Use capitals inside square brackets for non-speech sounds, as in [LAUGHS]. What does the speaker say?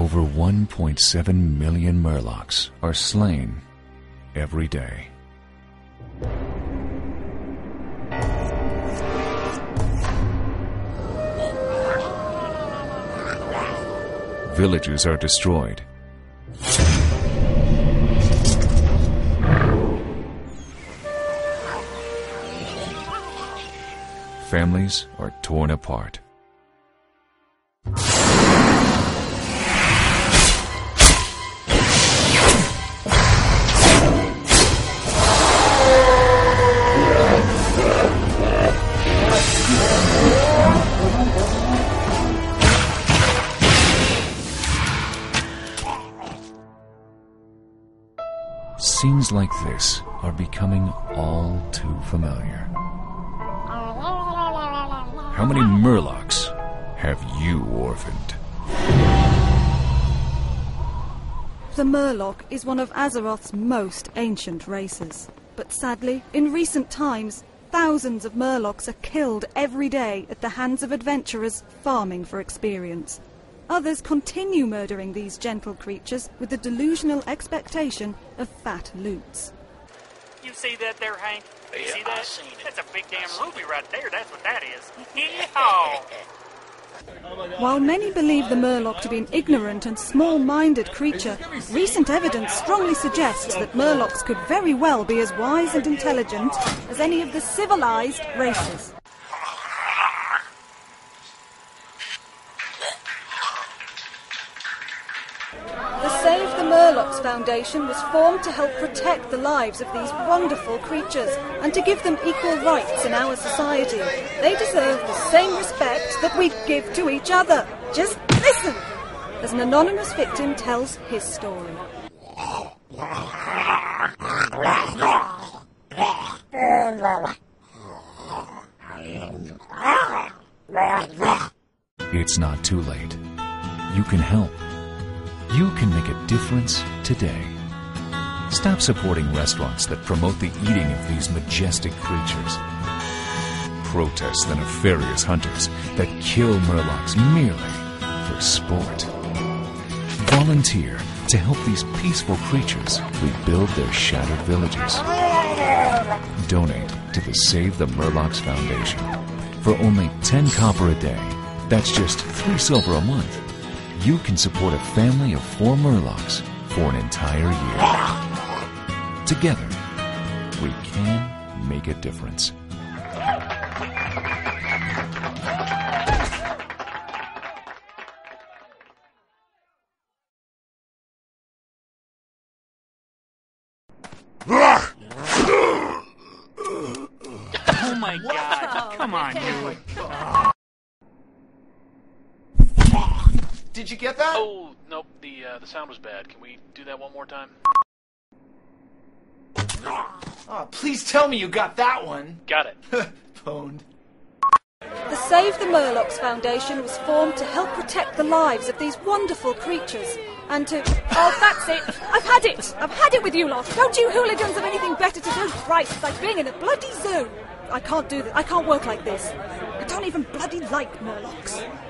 Over 1.7 million Murlocs are slain every day. Villages are destroyed. Families are torn apart. Scenes like this are becoming all too familiar. How many Murlocs have you orphaned? The Murloc is one of Azeroth's most ancient races. But sadly, in recent times, thousands of Murlocs are killed every day at the hands of adventurers farming for experience. Others continue murdering these gentle creatures with the delusional expectation of fat loots. You see that there, Hank? You Yeah, see I that? seen it. That's a big damn ruby right there. That's what that is. [LAUGHS] Yeehaw! While many believe the Murloc to be an ignorant and small-minded creature, recent evidence strongly suggests that Murlocs could very well be as wise and intelligent as any of the civilized races. The Save the Murlocs Foundation was formed to help protect the lives of these wonderful creatures and to give them equal rights in our society. They deserve the same respect that we give to each other. Just listen as an anonymous victim tells his story. It's not too late. You can help. You can make a difference today. Stop supporting restaurants that promote the eating of these majestic creatures. Protest the nefarious hunters that kill Murlocs merely for sport. Volunteer to help these peaceful creatures rebuild their shattered villages. Donate to the Save the Murlocs Foundation. For only 10 copper a day, that's just 3 silver a month, you can support a family of 4 Murlocs for an entire year. Together, we can make a difference. Oh my god. Come on, you. Did you get that? Oh, nope, the uh, the sound was bad. Can we do that one more time? Oh, please tell me you got that one. Got it. [LAUGHS] Pwned. The Save the Murlocs Foundation was formed to help protect the lives of these wonderful creatures and to. Oh, that's it! I've had it! I've had it with you lot! Don't you hooligans have anything better to do? Christ, it's like being in a bloody zoo! I can't do this. I can't work like this. I don't even bloody like Murlocs.